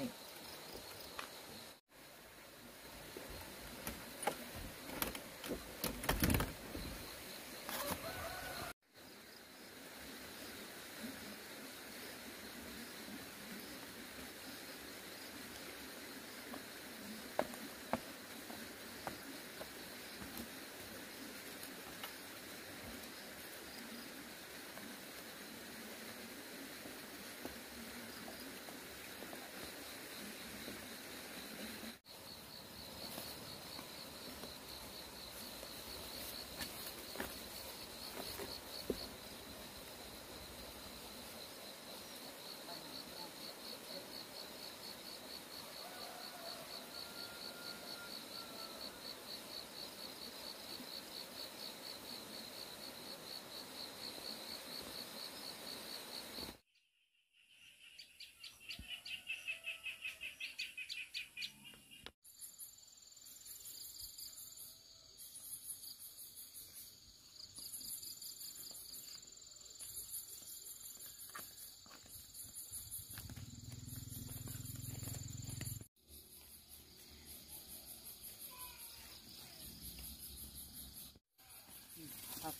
นี่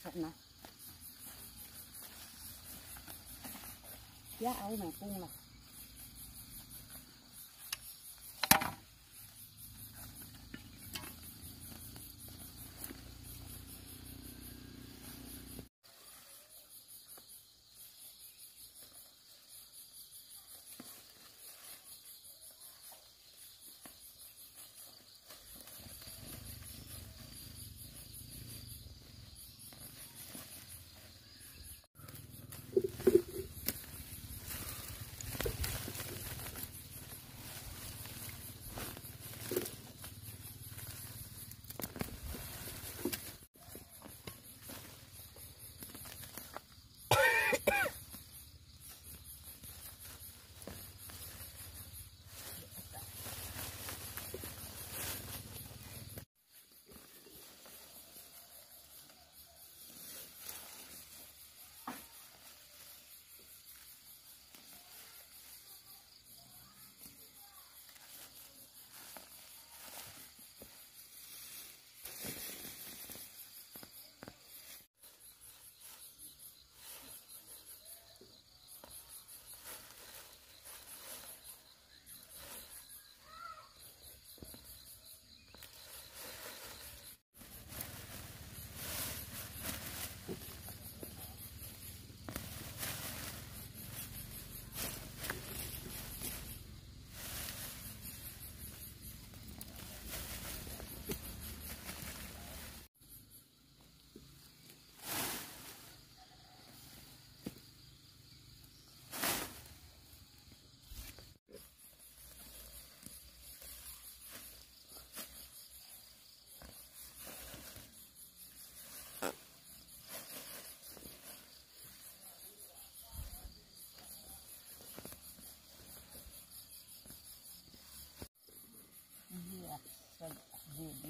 thật nè giá ấu này cung nè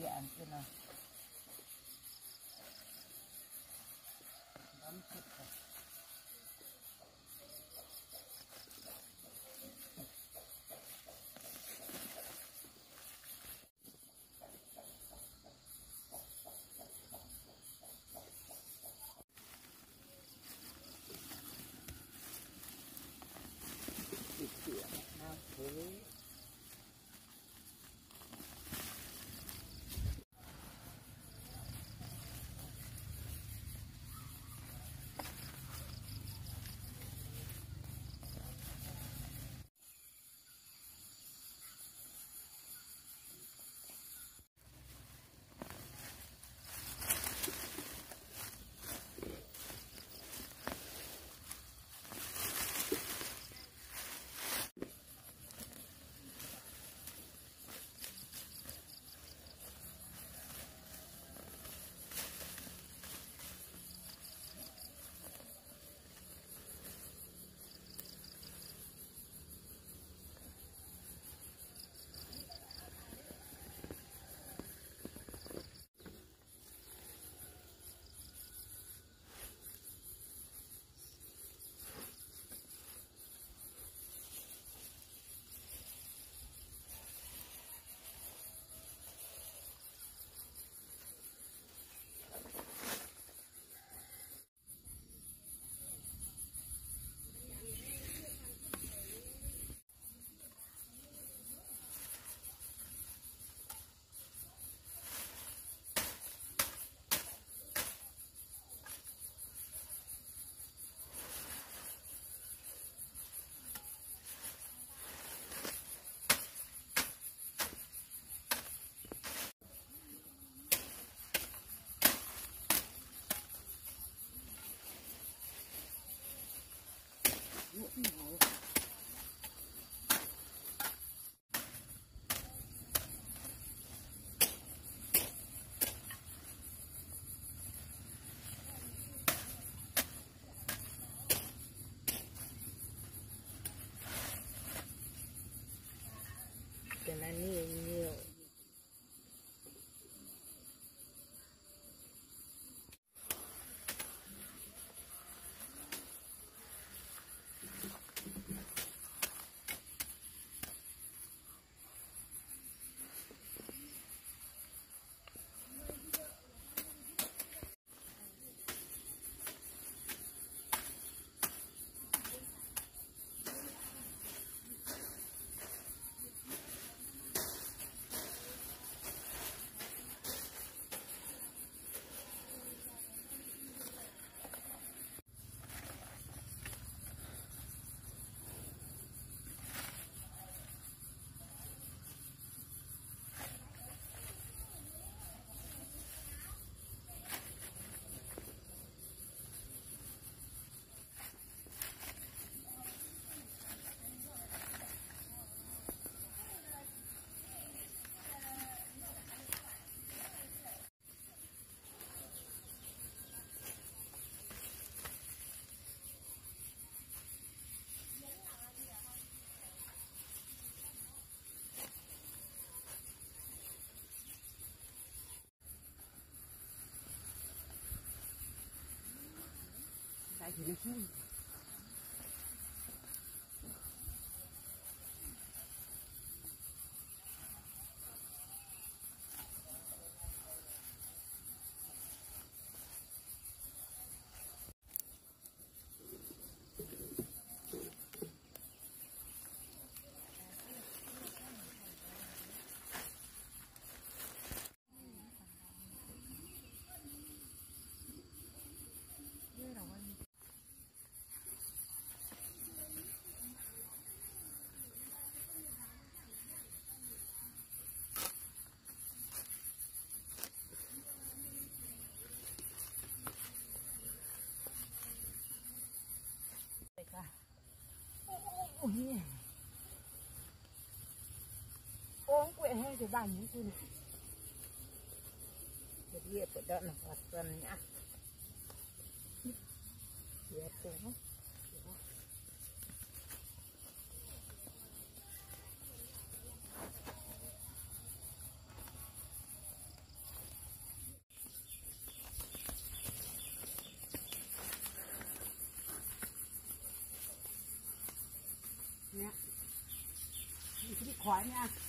Với. Lại thì nó xuống cả ôi ôm quệ hay cái bàn những cái này cái gì phải đợi nó hoạt tuần nhá Lihat tuh. Nè. Đi đi khỏi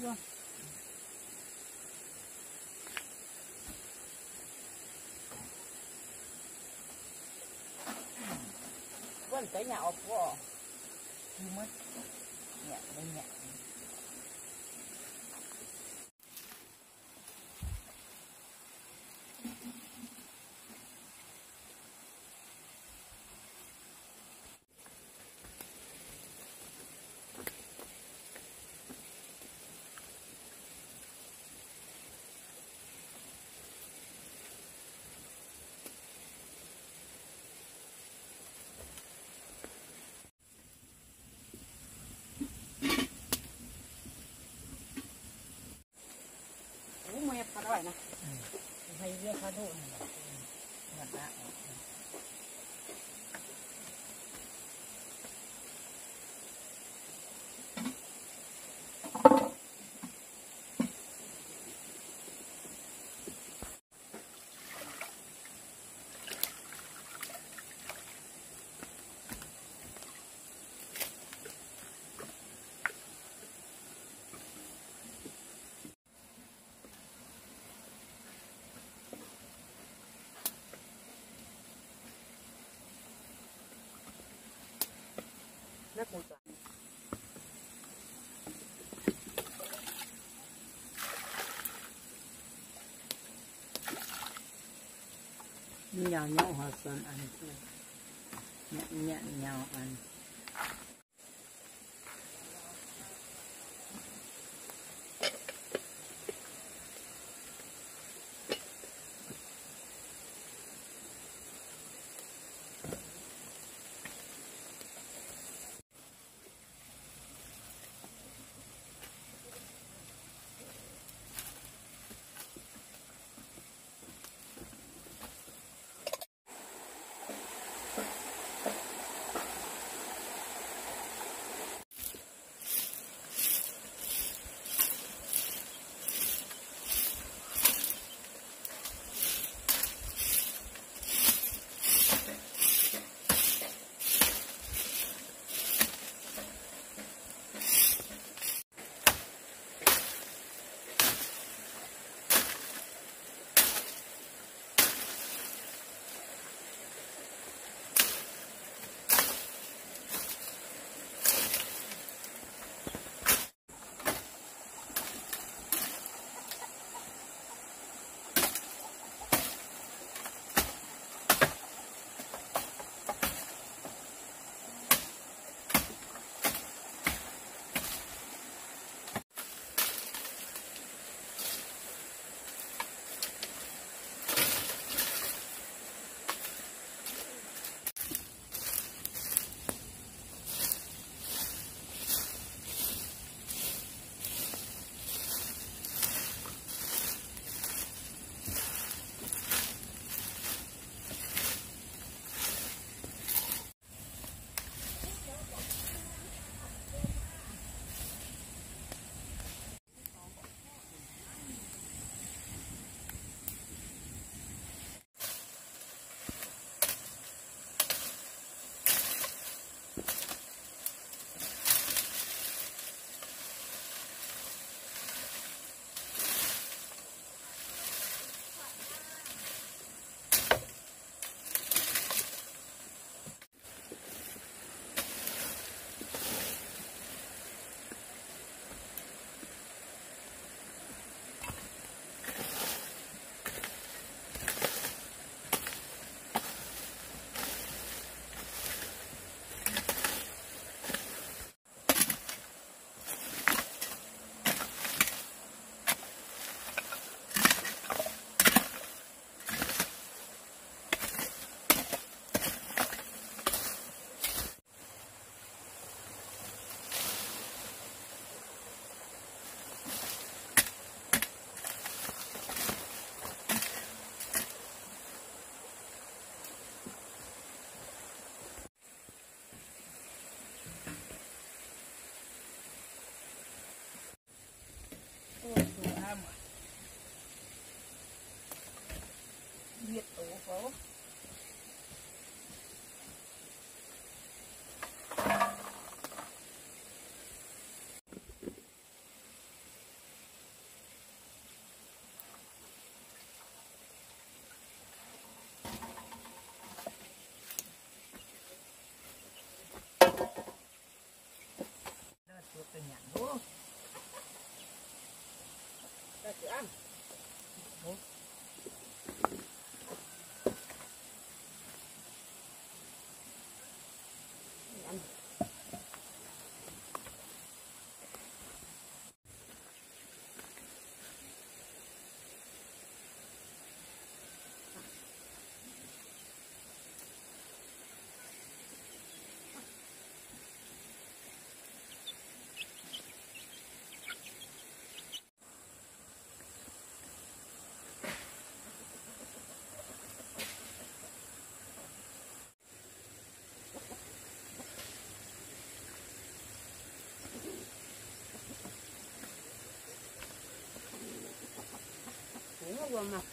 luôn quên cái nhà ốc của mẹ phá đòi nè Hay ghê phá đôi nè Ngặt đã Rất một đoạn nhau nhau hòa xuân ăn thôi nhận nhận nhau ăn wa mafuta.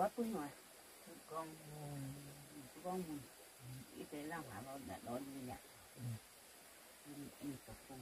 Quá tôi nói con con ít thế làm hả nó đã đón đi nhỉ? Đi tập trung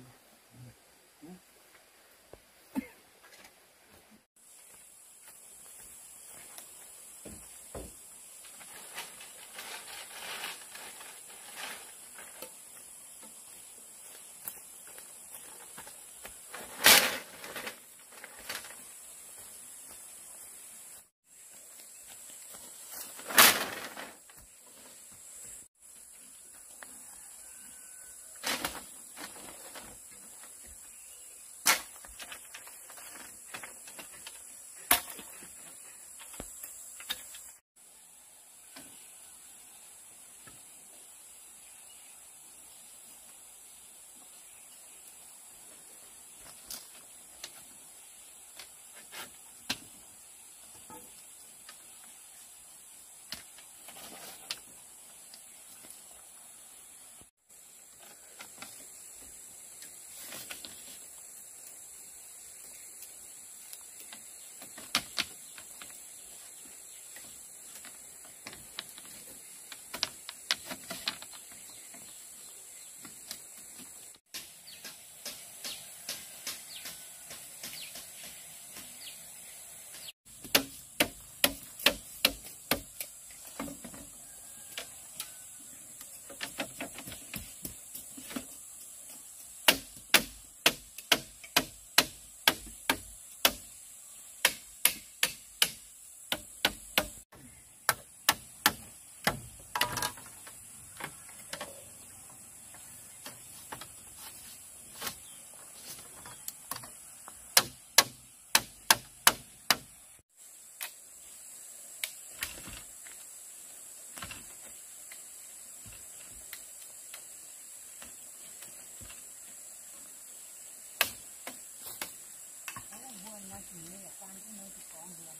你们也 ya, 那些房子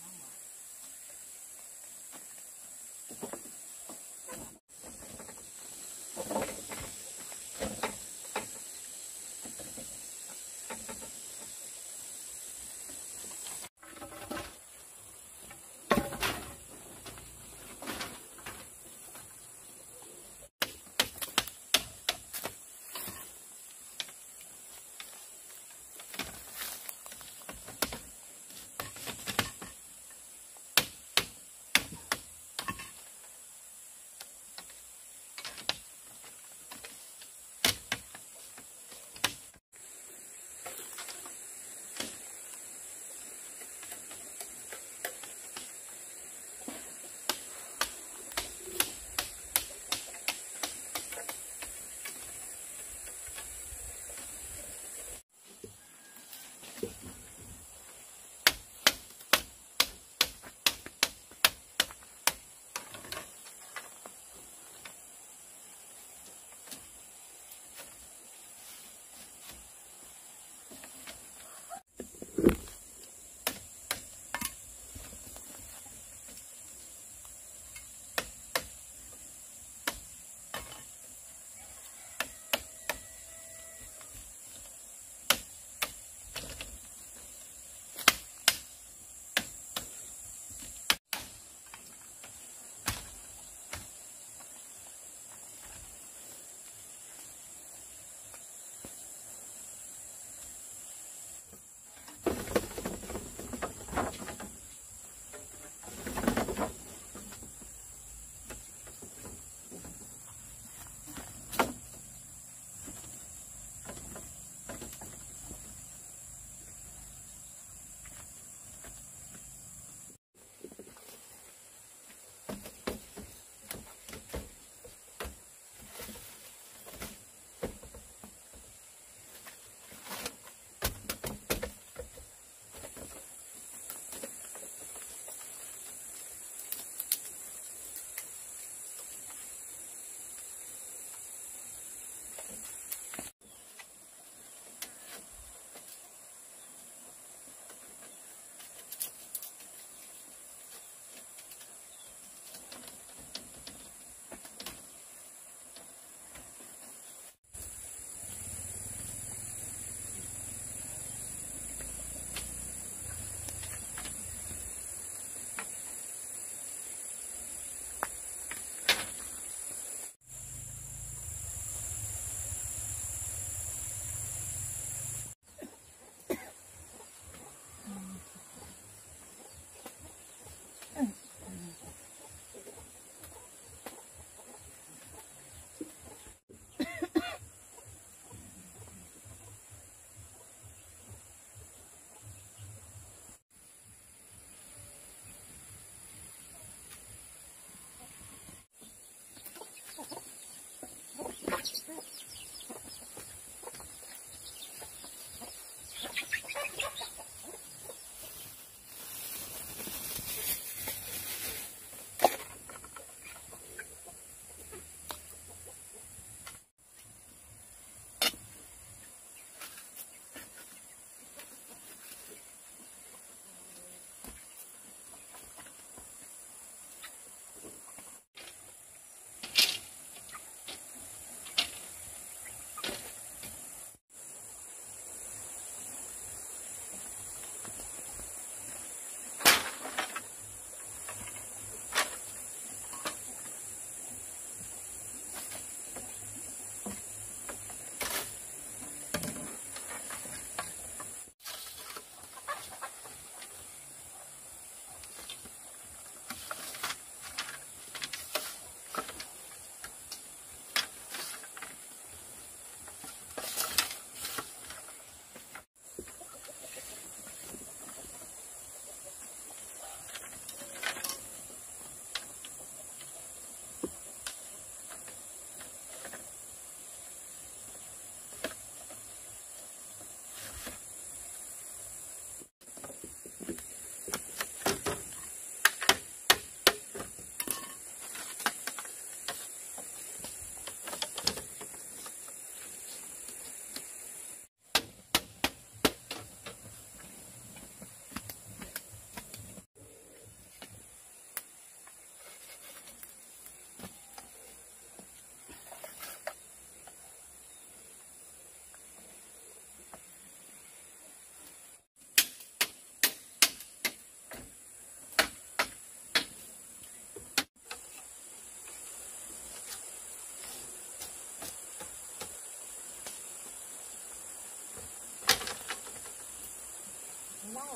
cái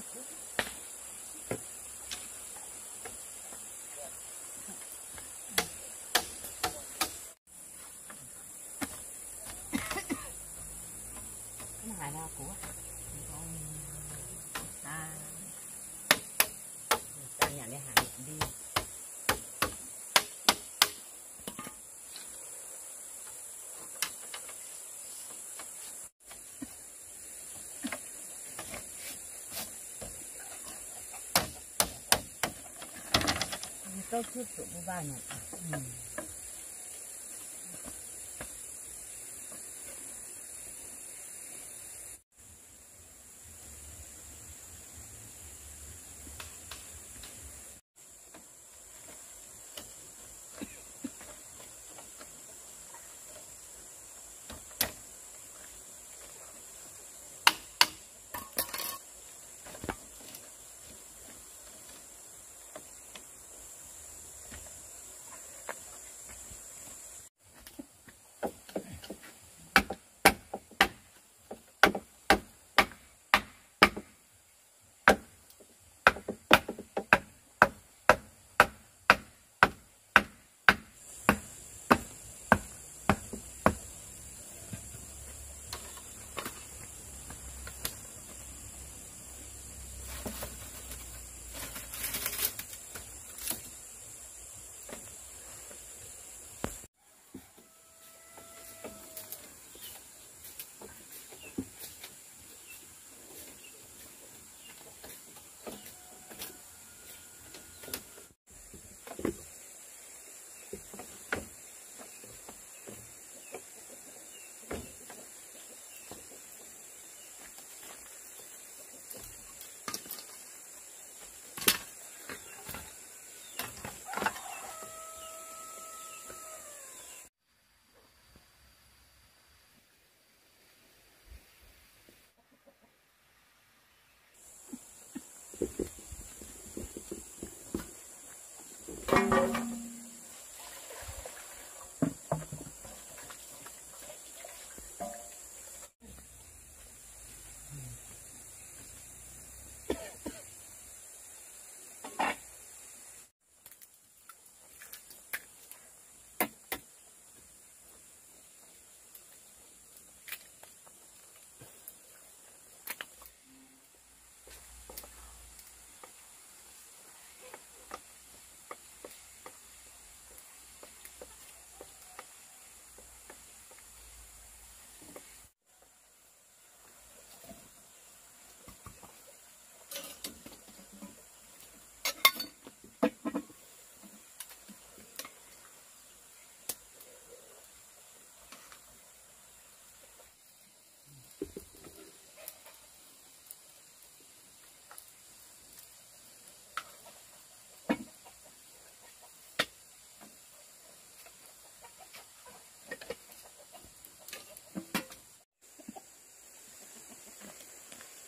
này là của 都是า不办的嗯。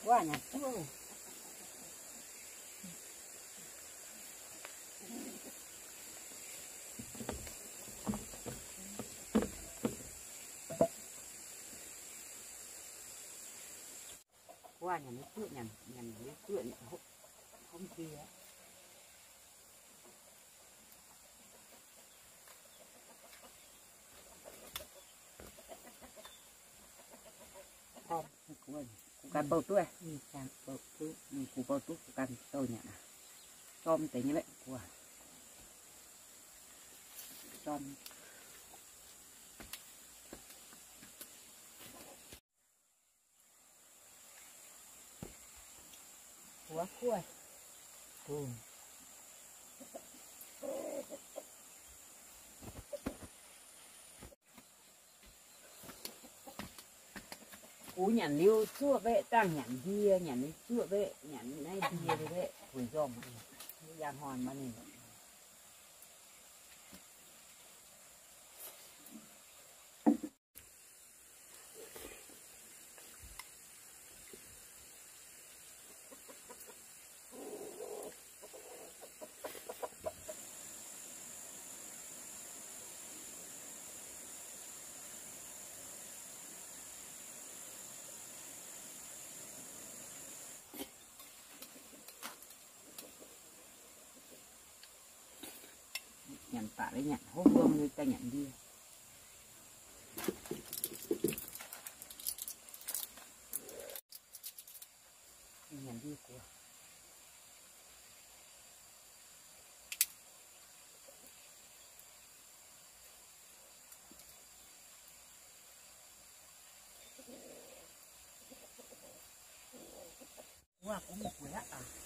Quá nhỉ qua nhà nó cựa nhà nhà nó cựa hôm, hôm kia không quên bukan bau tu eh bukan bau tu ku bau tu bukan taunya som tanya lek kuah som kuah kuah tuh cú nhận liêu chua vệ tăng nhận dia nhận đi chua vệ nhận này dia vệ quỳ dòm. Giang hòn mà này. Nhận tạ đấy nhận hốt vuông người ta nhận đi nhận đi của Wow, có một quẻ à?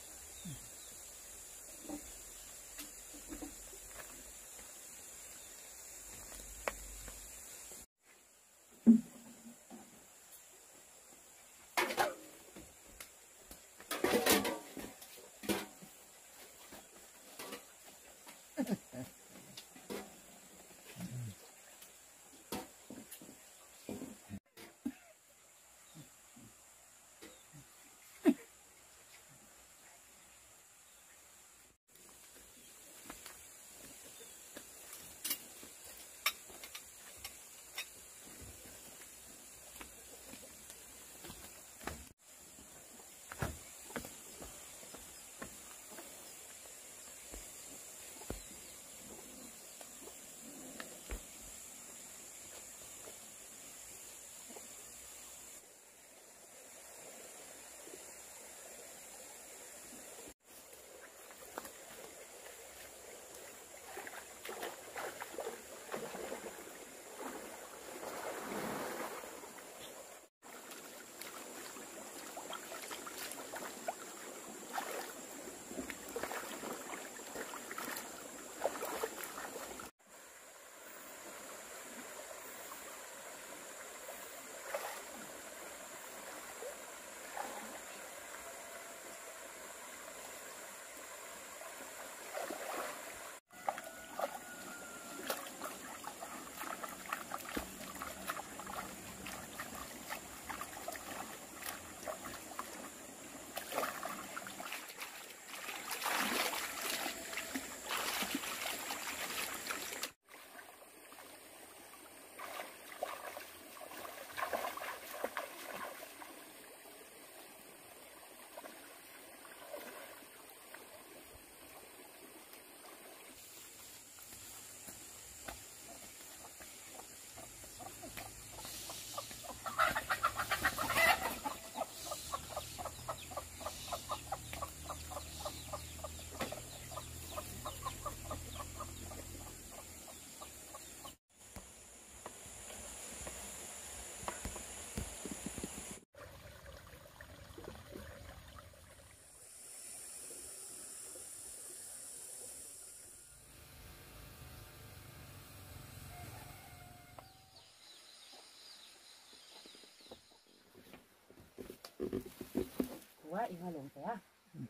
Quá yêu hai lồng té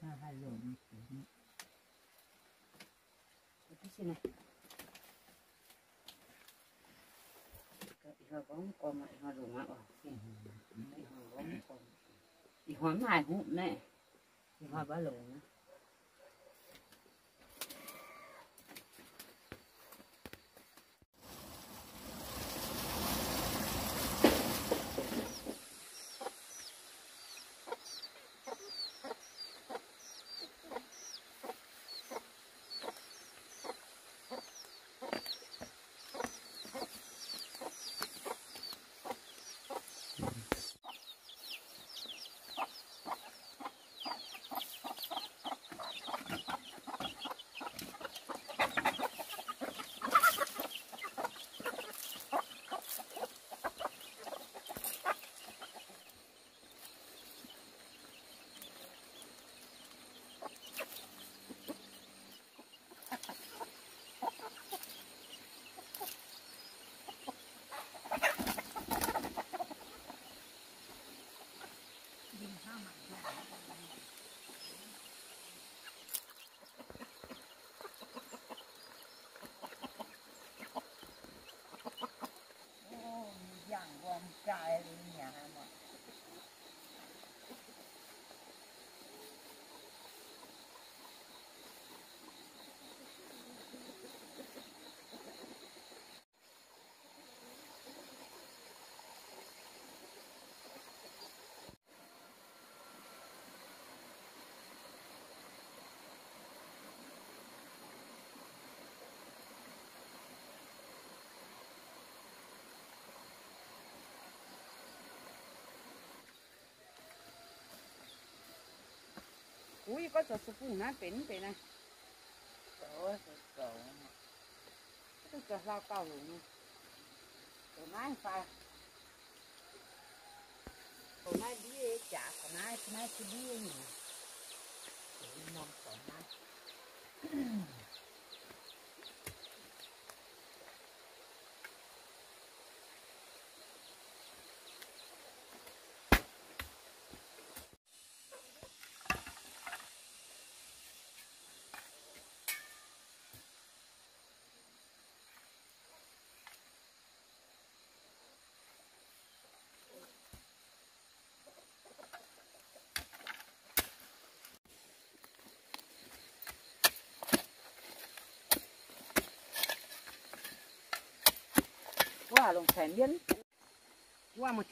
ha hai lồng cái xin này cái hoa bóng con lại hoa lồng á. hoa bóng con hoa mai hụm nè hoa bá cúi có cho số phụ nó bén bén này cậu cậu tôi cho lao cao rồi cậu nói phải. Cậu nói đi chả cậu nói cậu nói cứ đi cậu qua lồng phèn biến qua một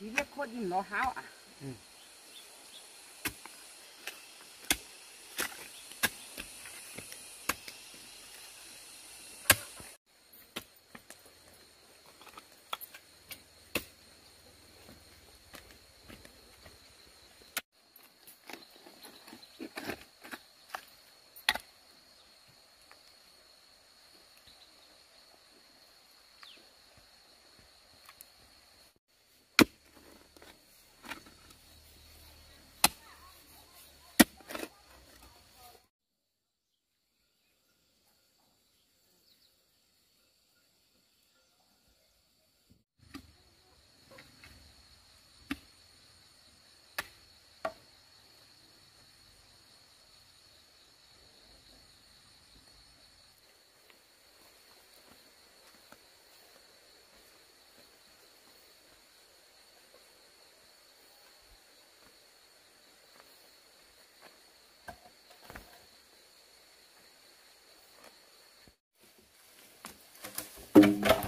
Thank you.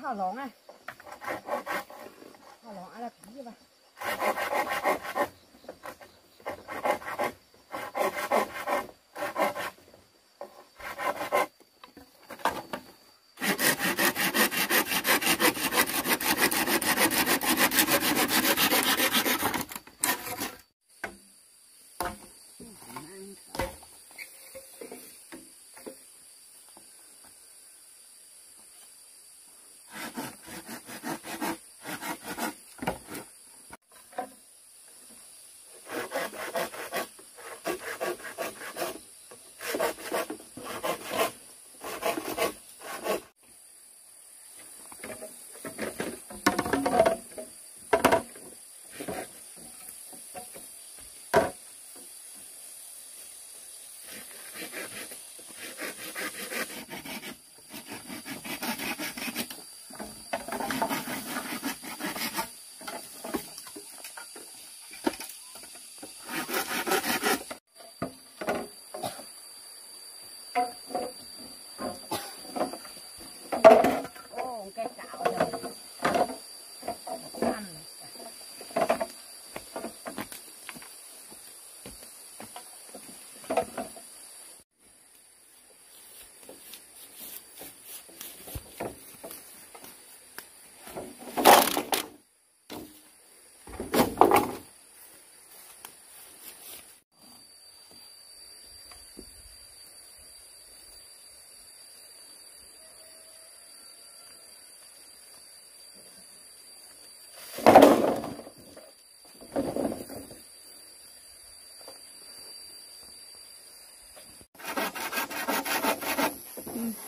Tí à hào lóng à. Hào lóng ai là cái gì vậy?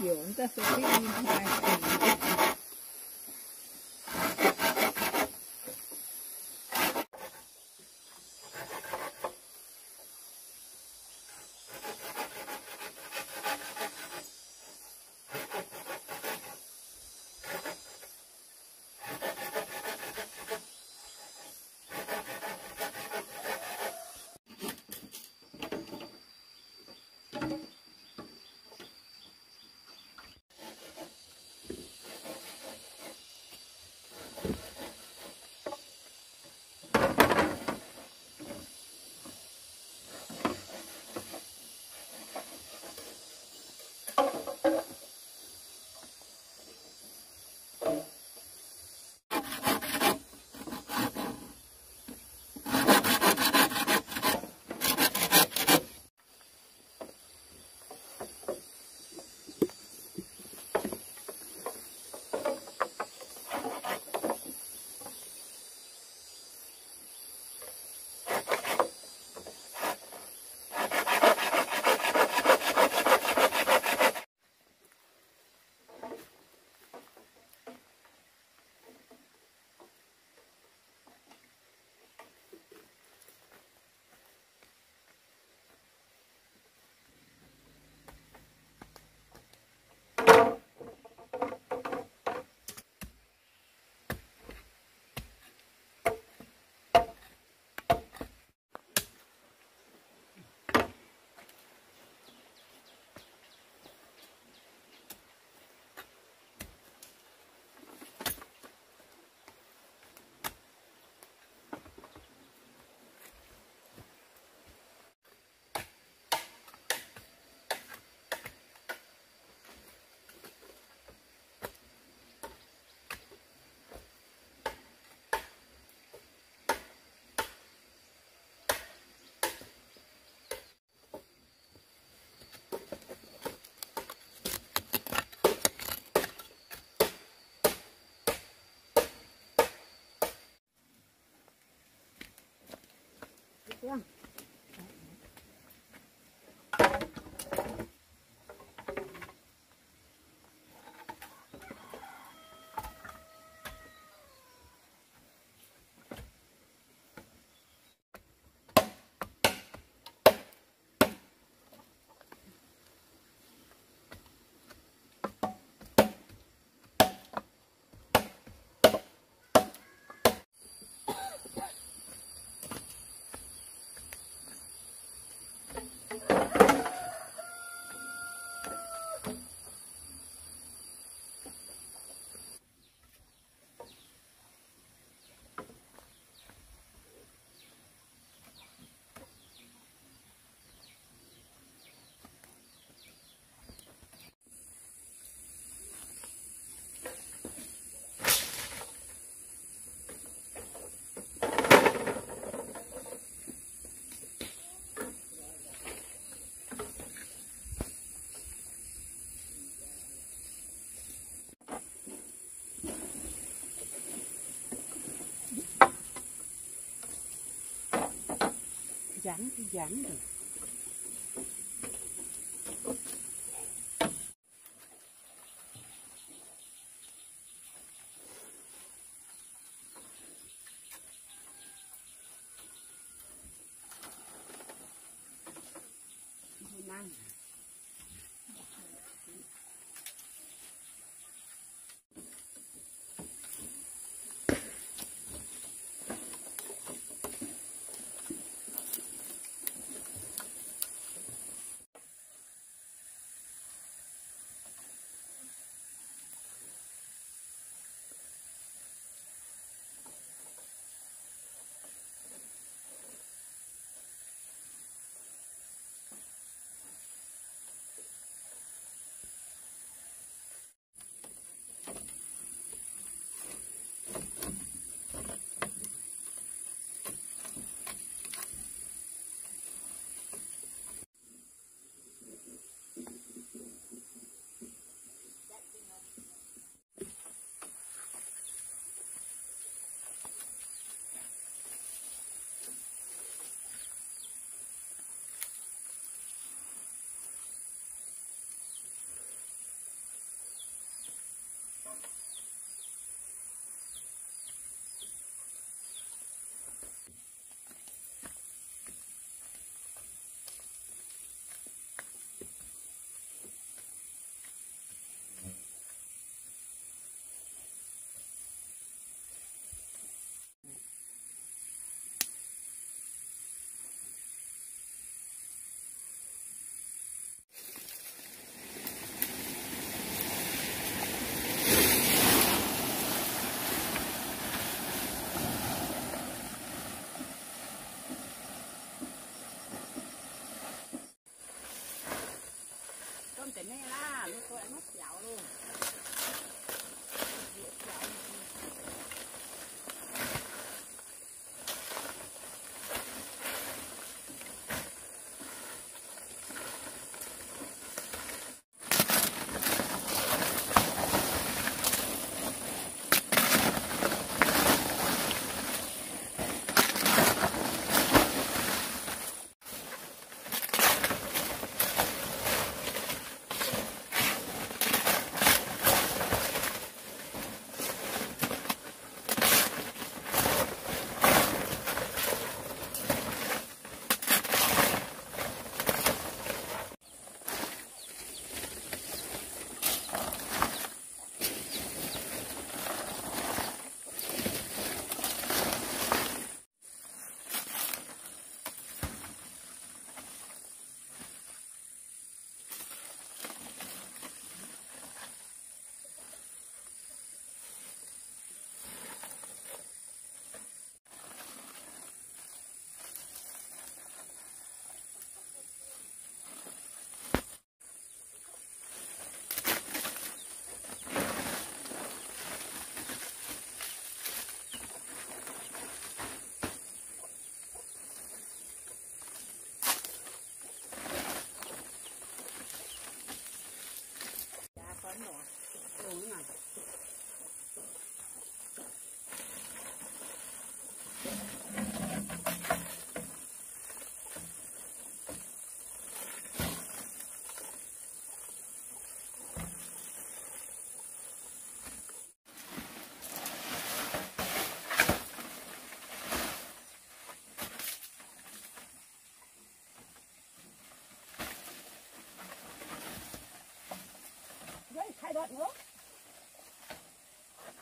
Kiểu người ta sẽ biết như thế này Yeah. Dán thì dán được.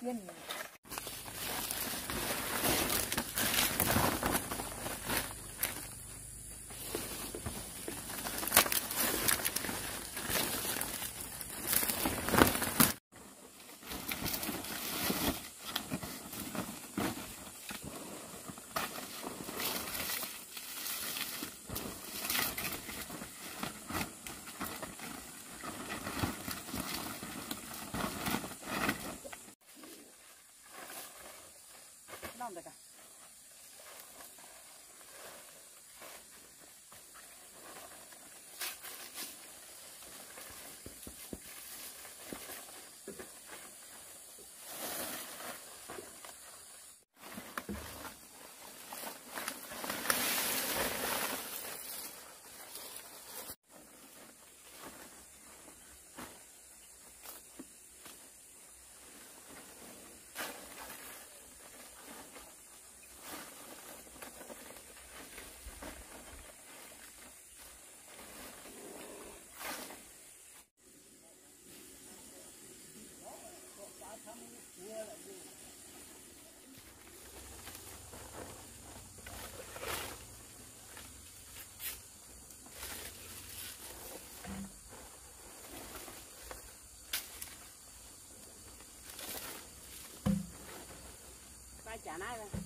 Yeah. 捡来了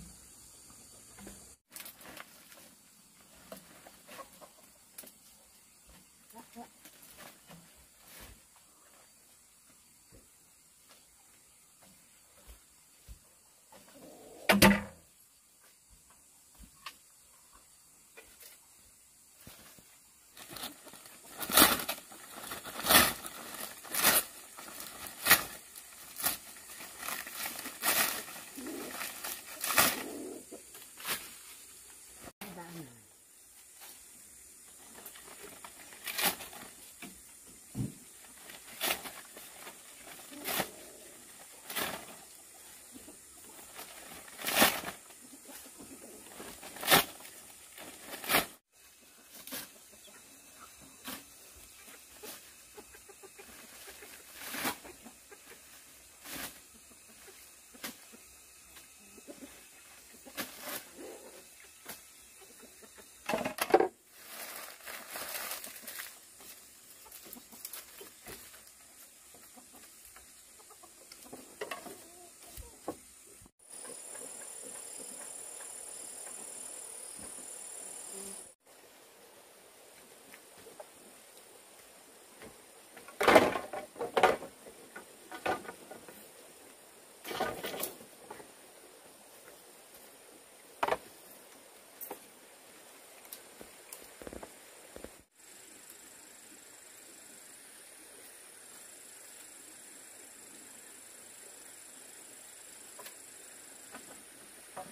Yên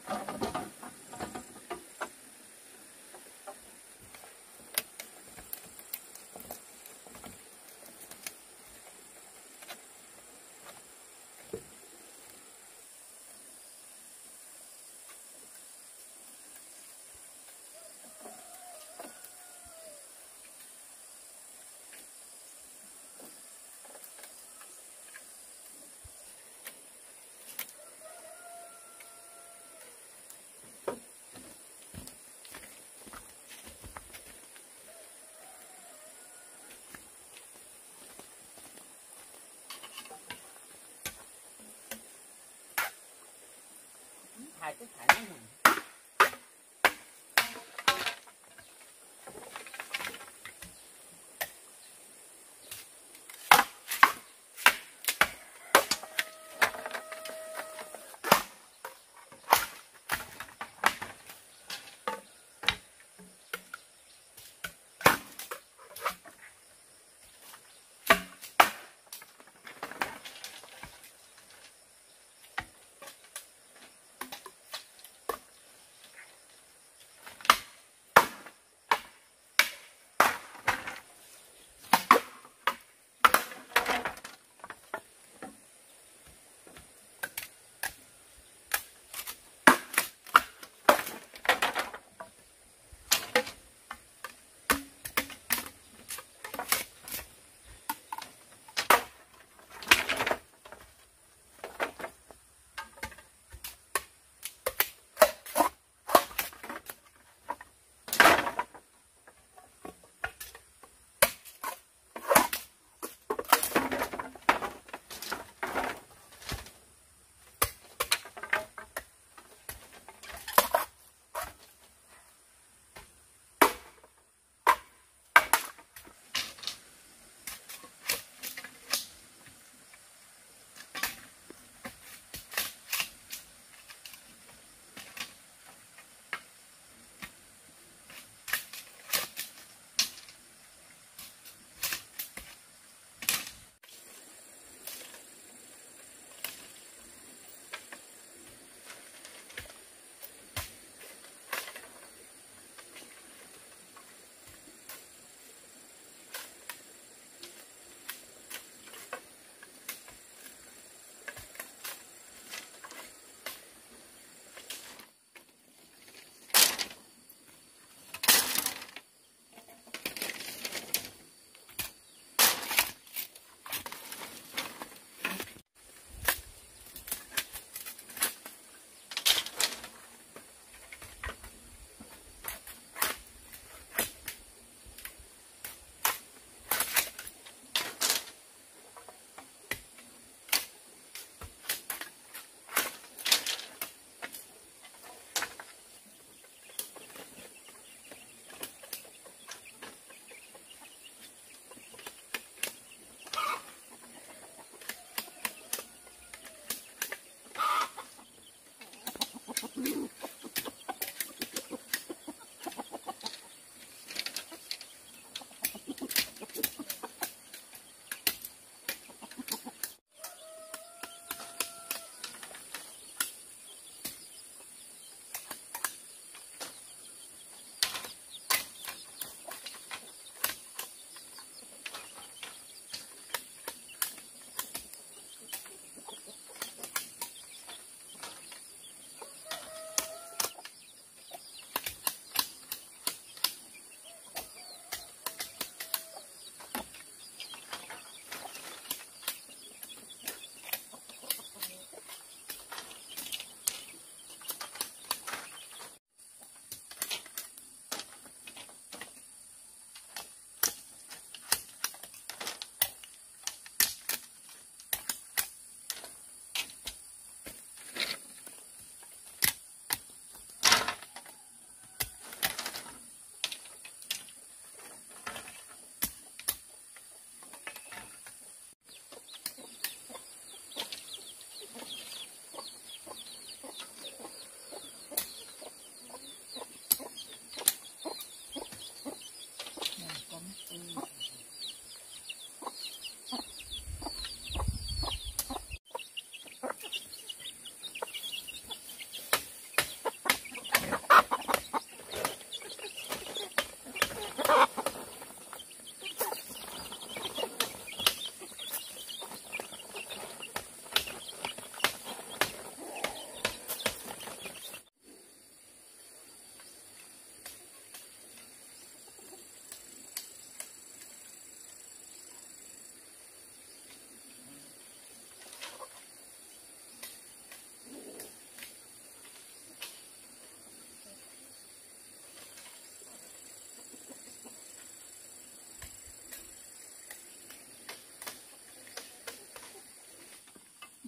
chả nái rồi hai cái thải nó hùng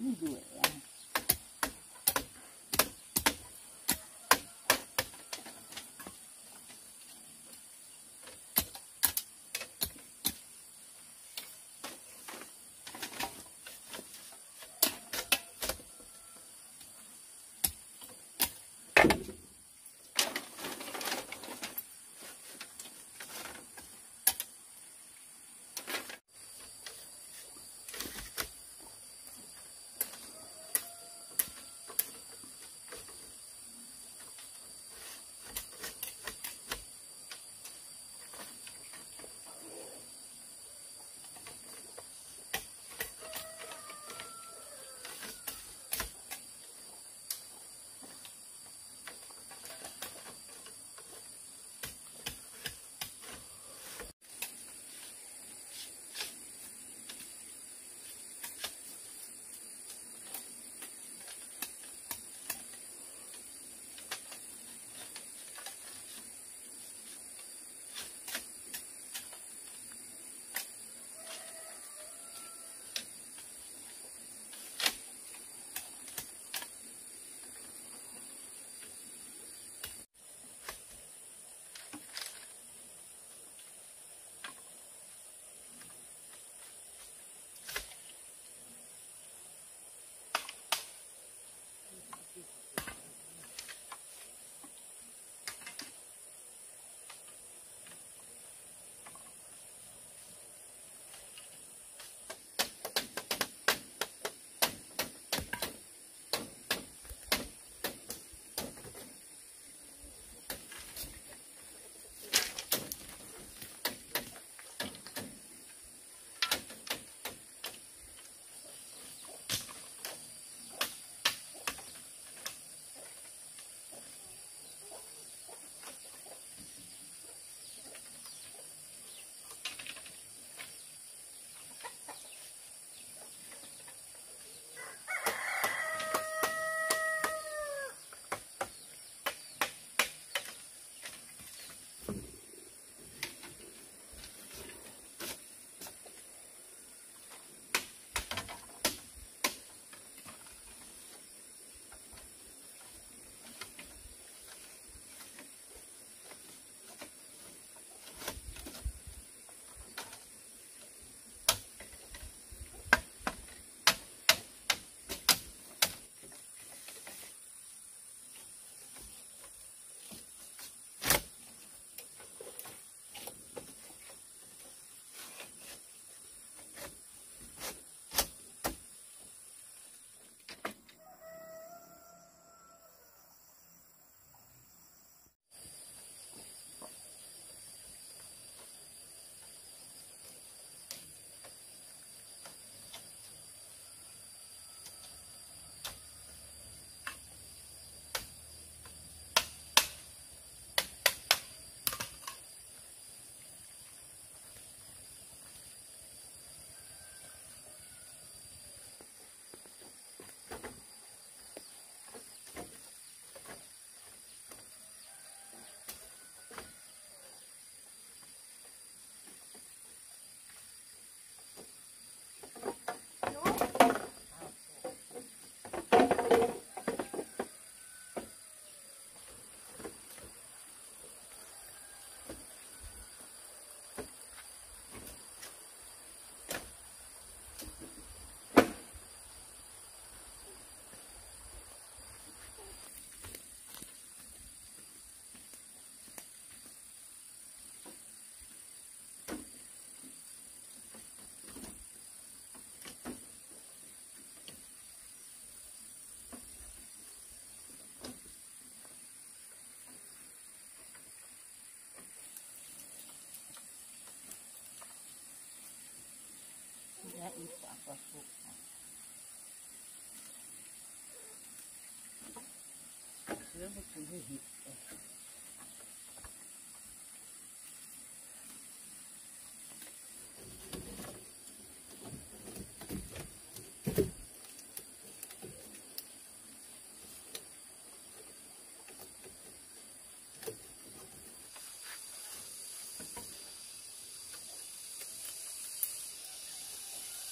you do it.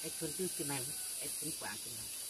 e con Ek vind dit gemein. Ek vind kwaad.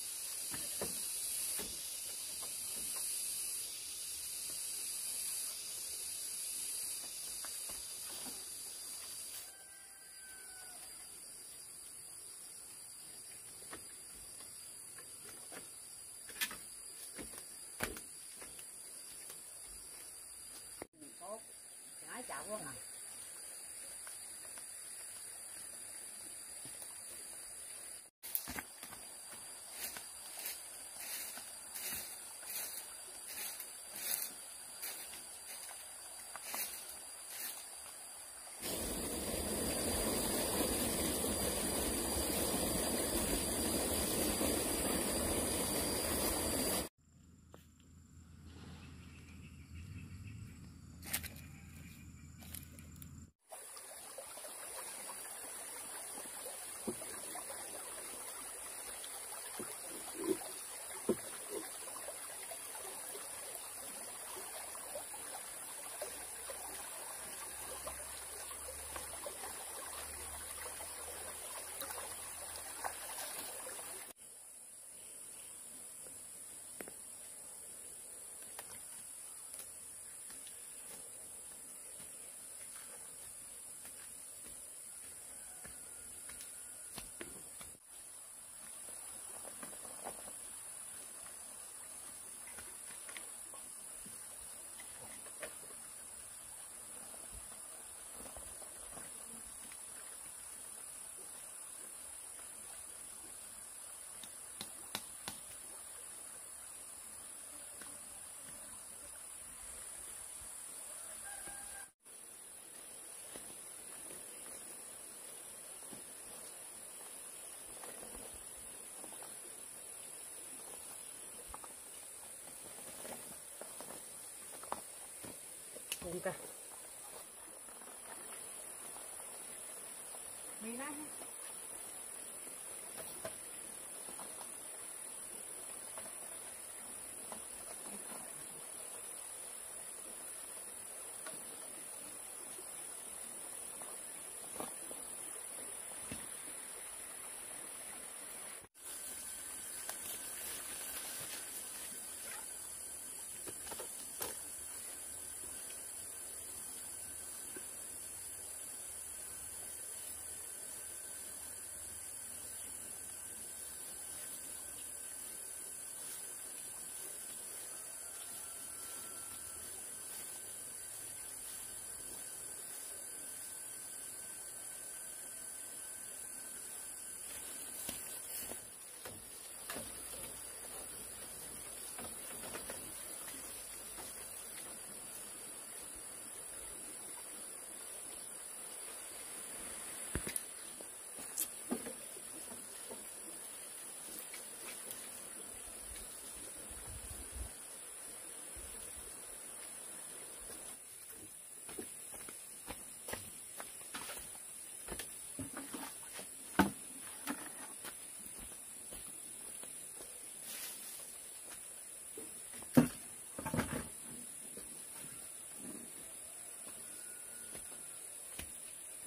Đúng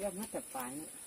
Rất mất tập phải nữa. Hốt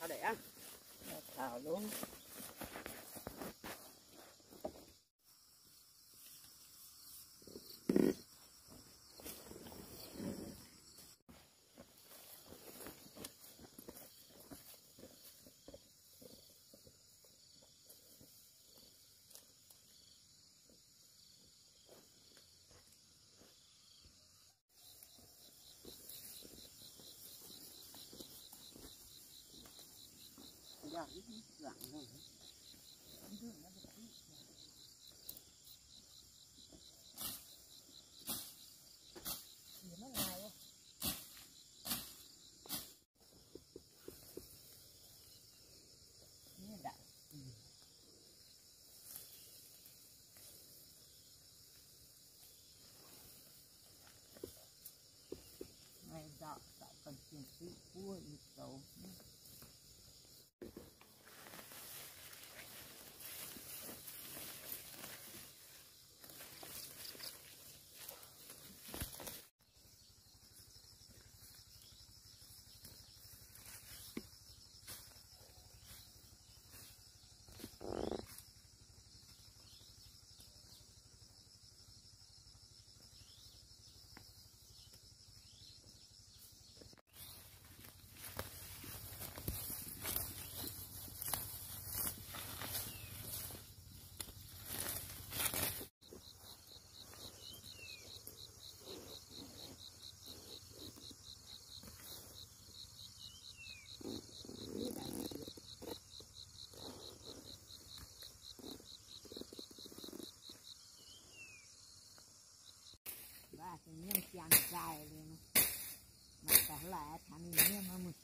thảo để ăn. Thảo luôn. Giờ lặng cho kênh Ghiền Ngày dạo dạo cần tiền lỡ những video hấp dẫn cái nhân chàng dài lên. Mà cả lại thằng này mà một số chết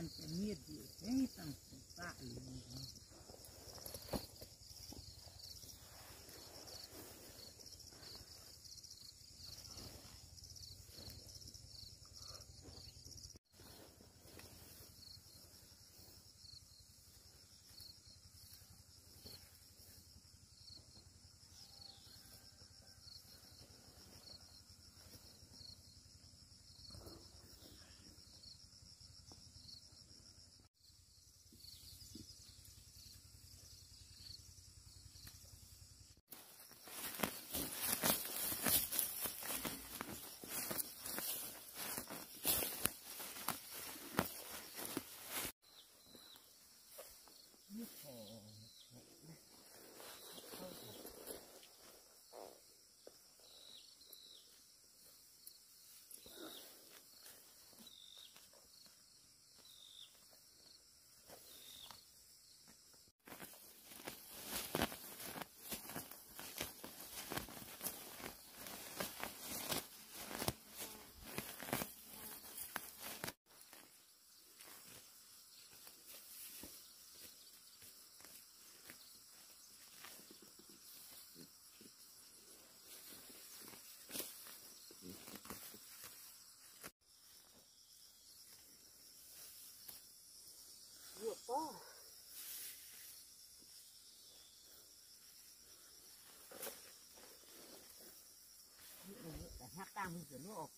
pânico, é medo, nem então. Nhắc tăng mình nó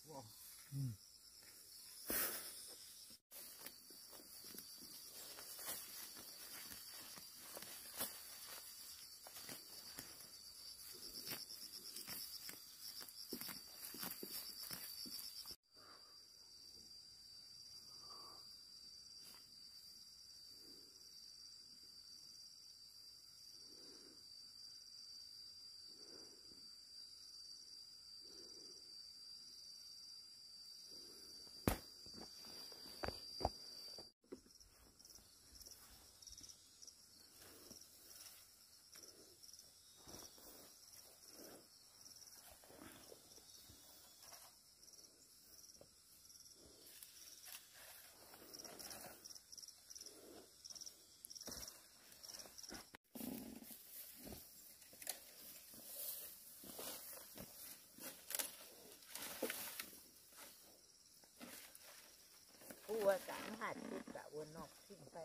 กลางหาดติดกะวนนอกทิ้งไป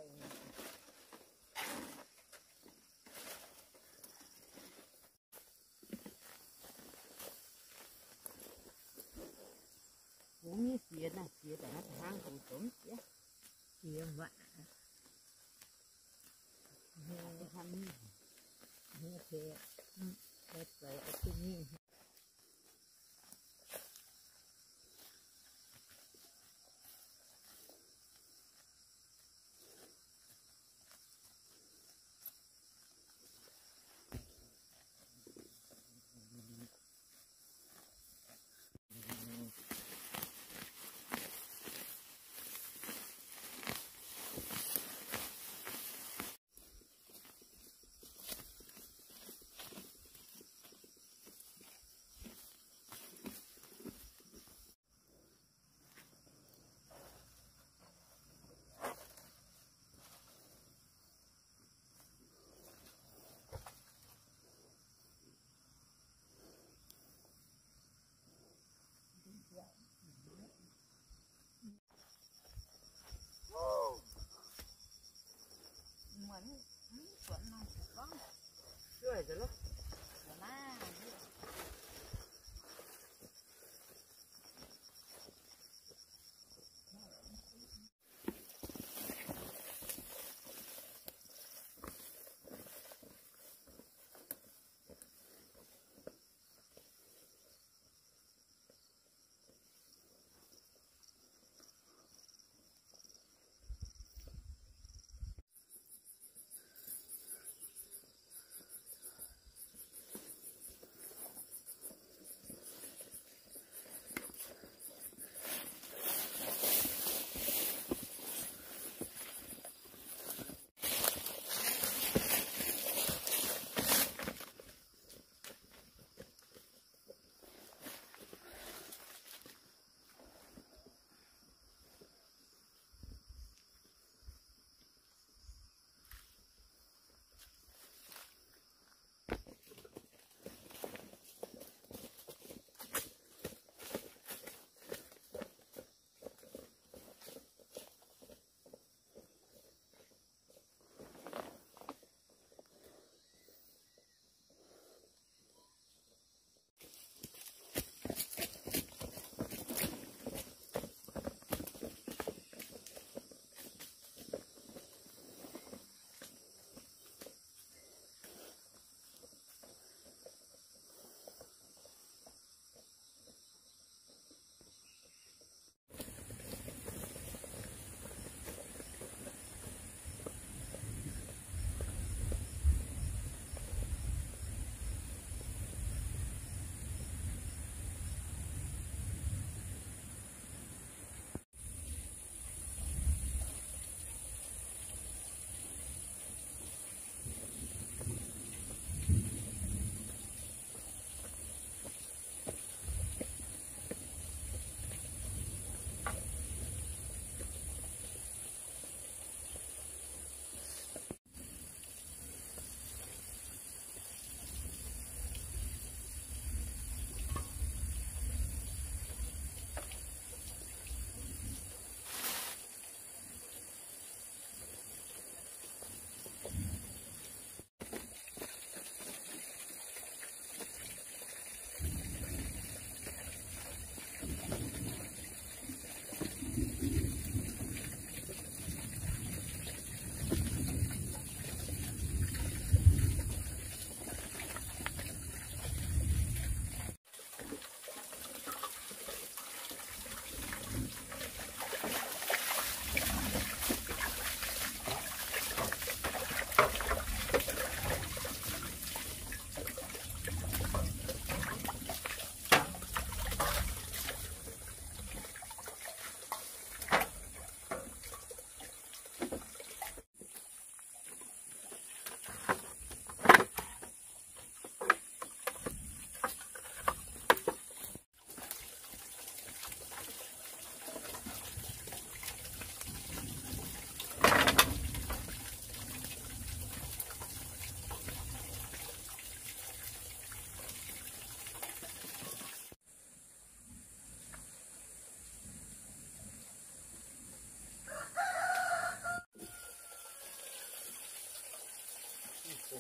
之，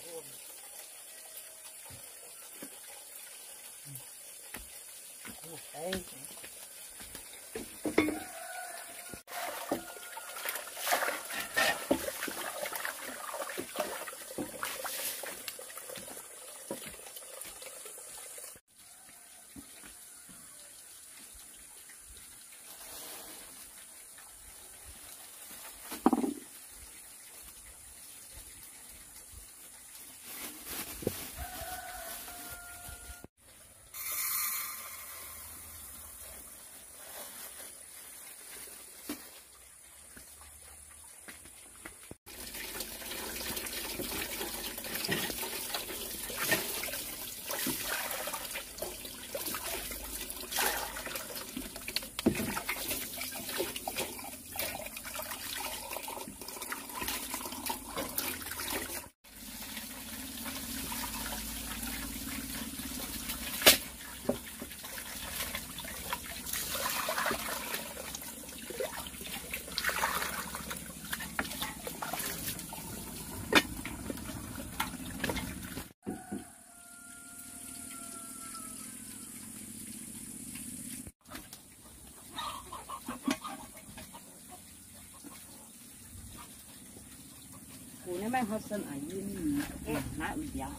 này mang hot sân ở yên nãy bị béo.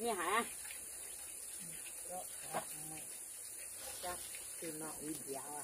Nghe hả? chắc từ nọ uy béo à Đây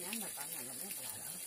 nhắn là cả nhà là biết là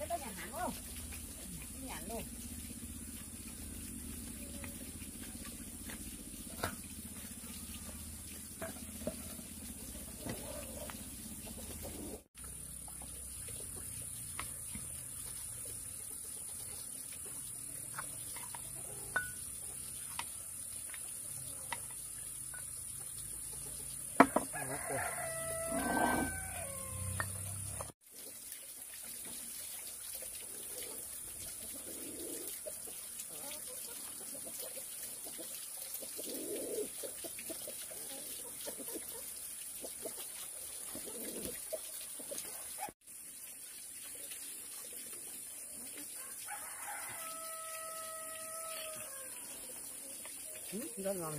còn cái đó nhà hẳn luôn nhà luôn Thank. 嗯，你看哪里？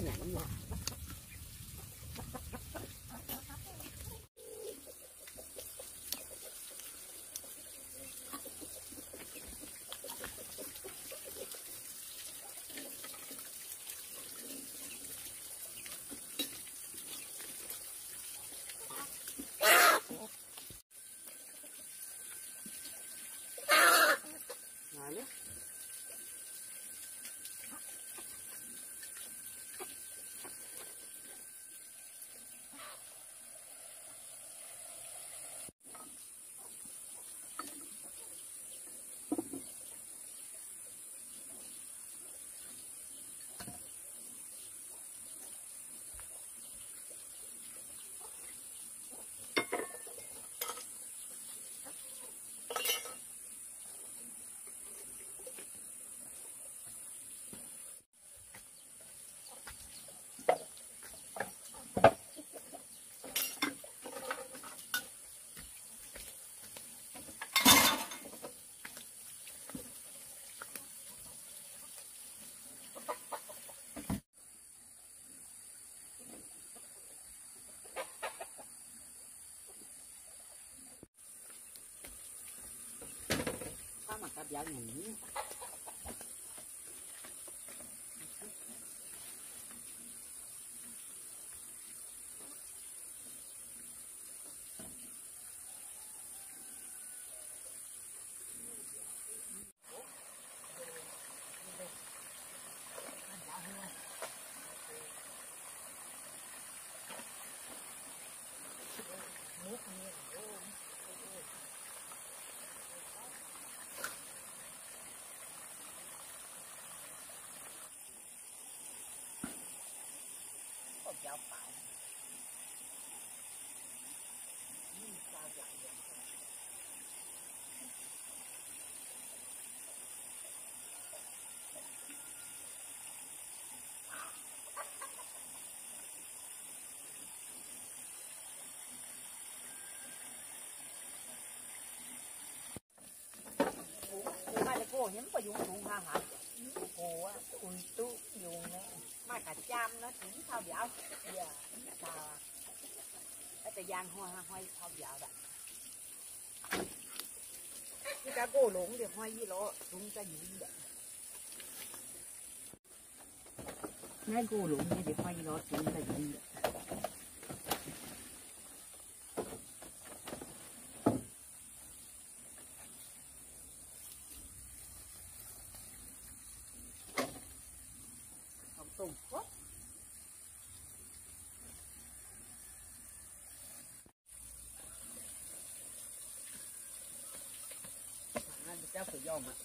Nó là nhẫn nhã Nói nữa. Có mà cặp giáo nhỉ có giáo phải nhưng sao vậy Cô mai là cô nhắm có dùng dùng ha hả? Cô á, ui tú dùng nè mà cả cham nó chỉ sao dạo. giờ sao? Cái thời gian hoa hoa sao dạo đó. Cái cá cô lộn thì hoa gì lộ, chúng ta dùng đấy. ngay cô luôn thì hoa gì nó chúng ta dùng Không Yalnız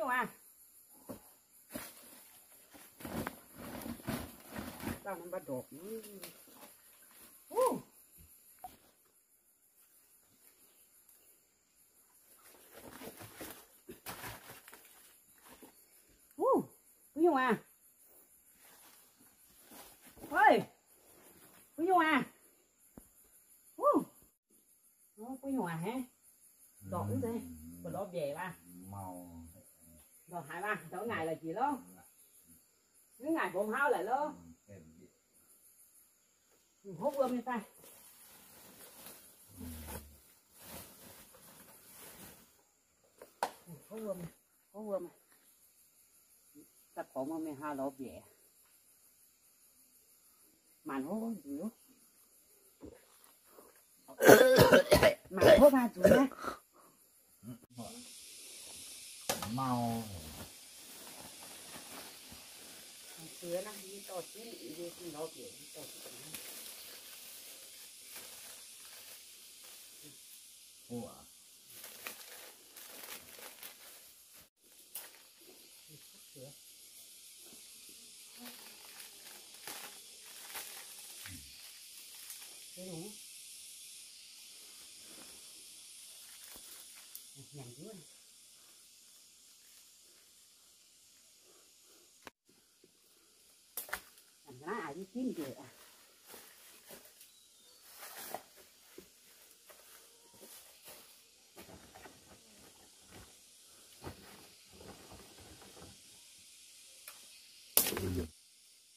chung à. Tao cũng bắt đột. Có mà mày hà lo bẻ màn hô dữ màn hô ba chú nhá màu xưa nó đi to chí đi đi lo bẻ đi to chí của làm ra rồi à?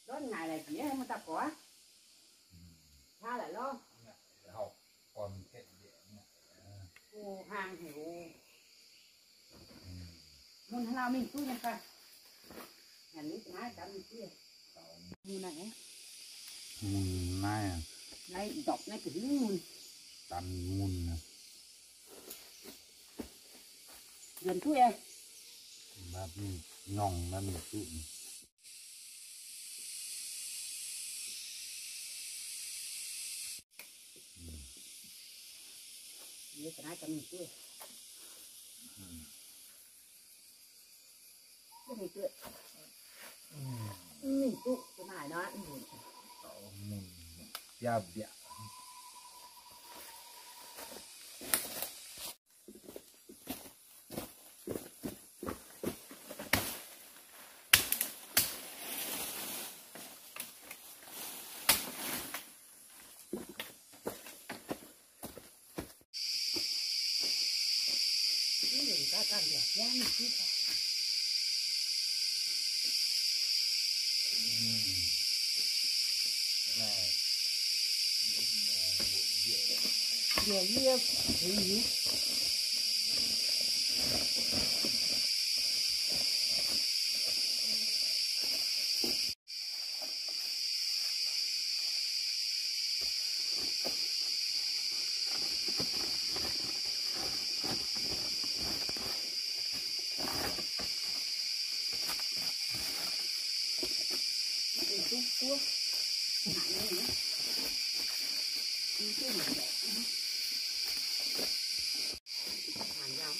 Đó ngày này chỉ em ta có. Tha lại lo. Học còn kèm hàng hiểu. muốn lao mình tôi nha ta nhà nước ngay cả mình kia như này mùn này. À này dọc này cái muốn tàn mùn à gần tôi à. Mình nhòng ra mình tụi như cái này cả mình kia cái này kia mình tụ cái này đó mình mùn 嗯嗯嗯变不变 giờ như thì gì Mình chút chút nặng lên nữa Mình chút mình đẹp nữa Hàng rau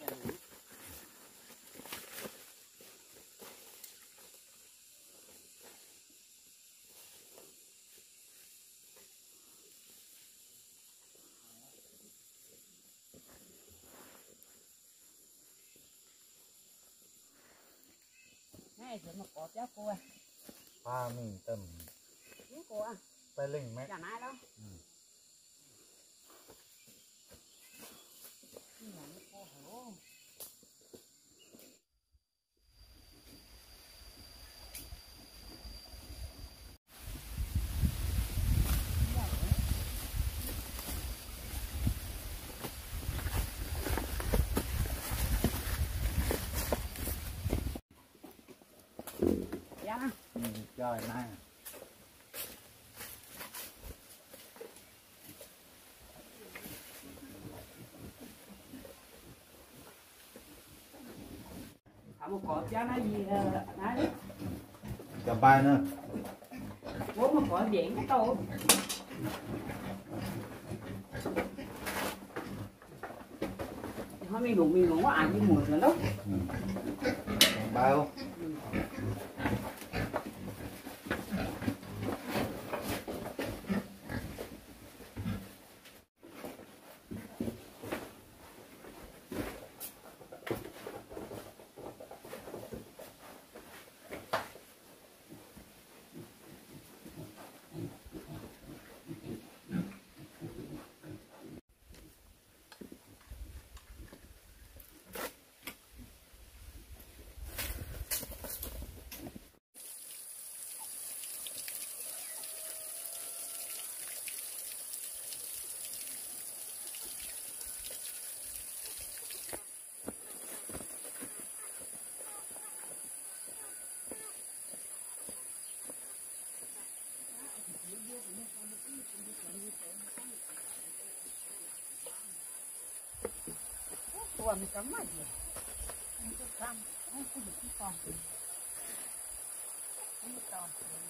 Đấy. Đấy. Này rồi mà có cháu cô à. Pha mình tầm cô à. Tay linh mẹ. Chả ai đâu rồi này. Một cọp giá nó gì ờ, đấy cầm bay nữa bốn một cọp diện cái tô nó mi ngủ mi ngủ có ăn với mùi rồi đó, bao มีตังค์มากเลยเห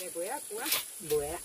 얘 뭐야? 뭐야? 뭐야?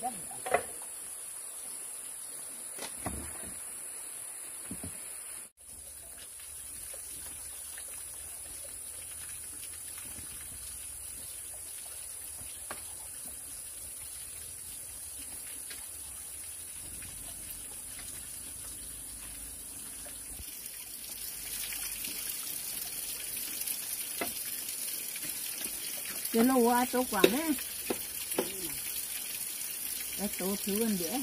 Cái lô á tô quảng ấy cái tô thứ ăn đĩa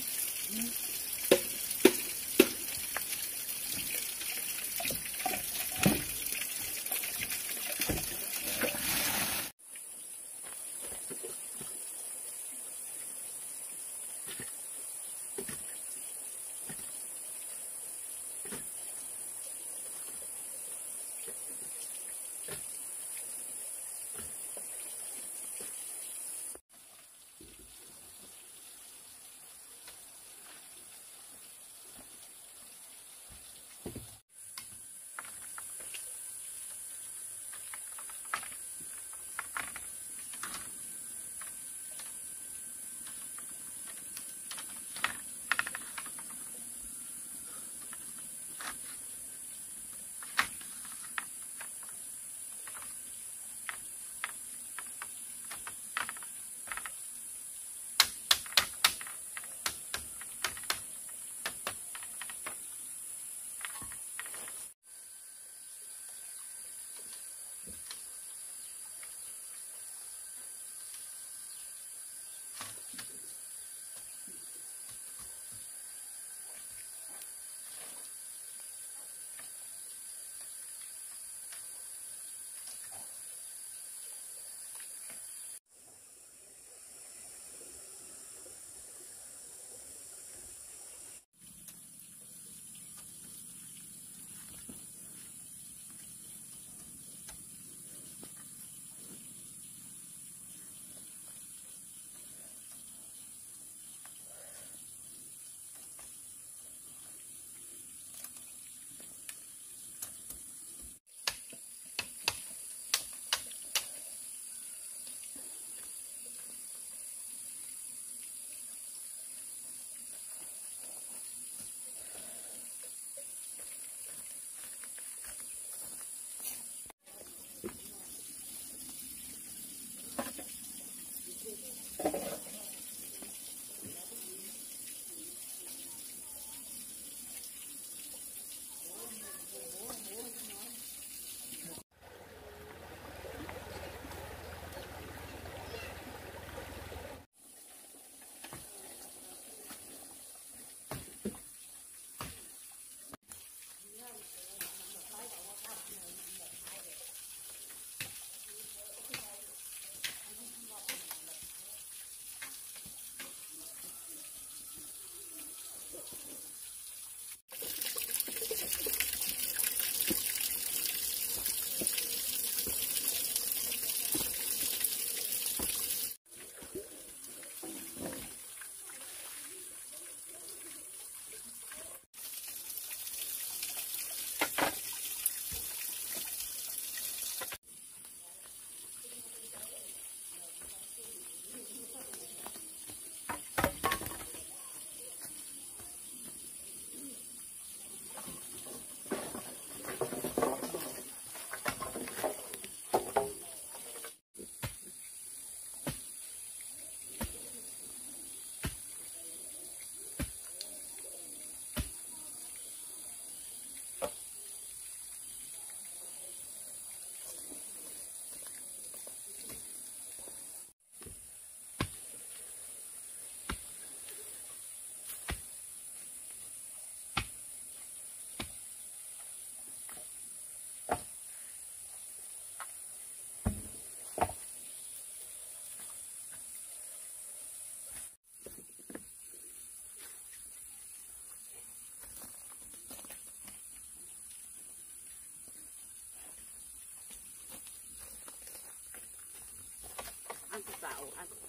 那个啥我按个啥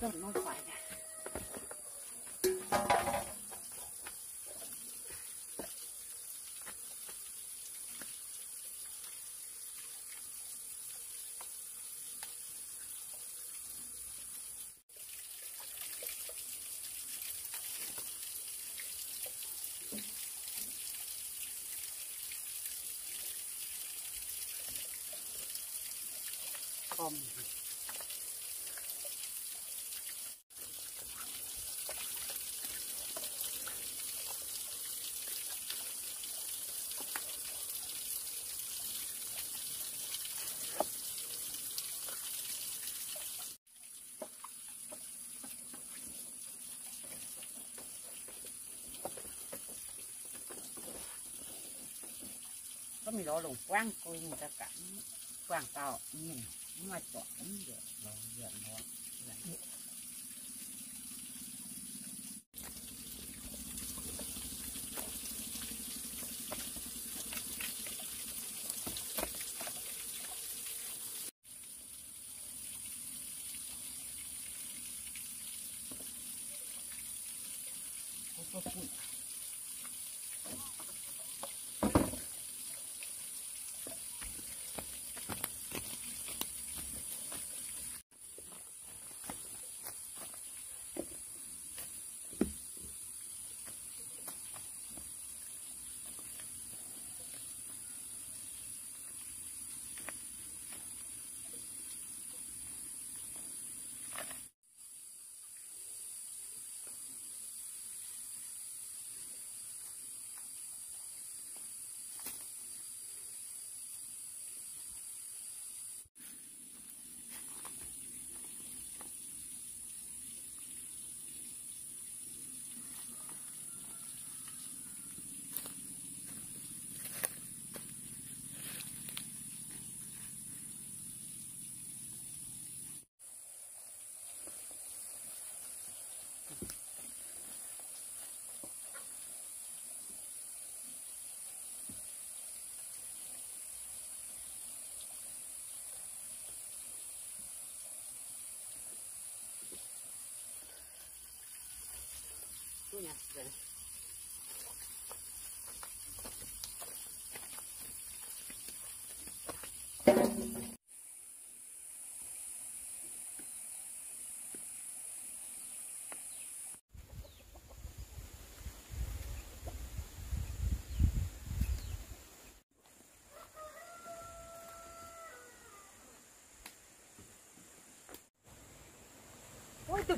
这么快 ม có mình đó lùng quang coi người ta cả quang tao nhìn. 卖短的，老远了。Tôi nhặt rồi. Ôi tôi